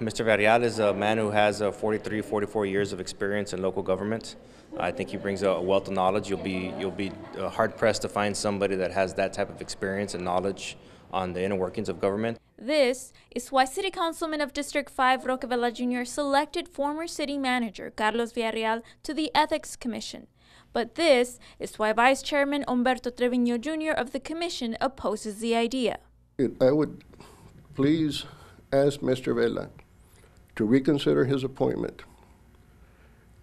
Mr. Varela is a man who has uh, 43, 44 years of experience in local government. I think he brings a wealth of knowledge. You'll be you'll be uh, hard pressed to find somebody that has that type of experience and knowledge on the inner workings of government. This is why City Councilman of District 5 Roque Vela Jr. selected former city manager Carlos Villarreal to the Ethics Commission. But this is why Vice Chairman Humberto Trevino Jr. of the Commission opposes the idea. I would please ask Mr. Vela to reconsider his appointment,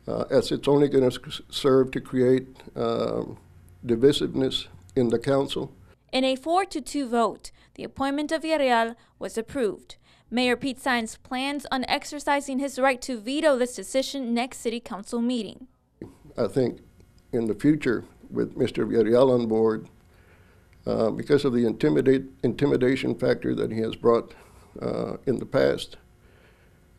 uh, as it's only going to serve to create um, divisiveness in the council. In a 4 to 2 vote, the appointment of Villarreal was approved. Mayor Pete Saenz plans on exercising his right to veto this decision next City Council meeting. I think in the future, with Mr. Villarreal on board, uh, because of the intimidate, intimidation factor that he has brought uh, in the past,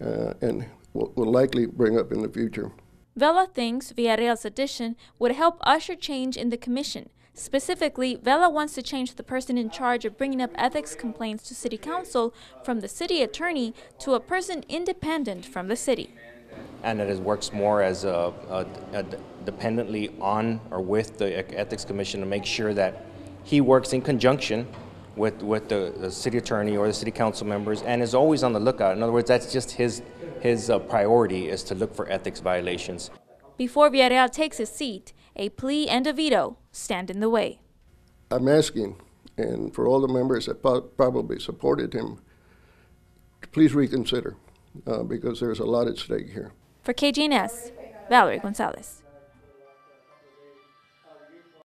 uh, and will, will likely bring up in the future. Vela thinks Villarreal's addition would help usher change in the commission. Specifically, Vela wants to change the person in charge of bringing up ethics complaints to City Council from the city attorney to a person independent from the city. and that it works more as a, a, a dependently on or with the Ethics Commission to make sure that he works in conjunction with, with the, the city attorney or the city council members and is always on the lookout. In other words, that's just his, his uh, priority is to look for ethics violations. Before Villarreal takes his seat, a plea and a veto stand in the way. I'm asking, and for all the members that po- probably supported him, to please reconsider, uh, because there's a lot at stake here. For KGNS, Valerie Gonzalez.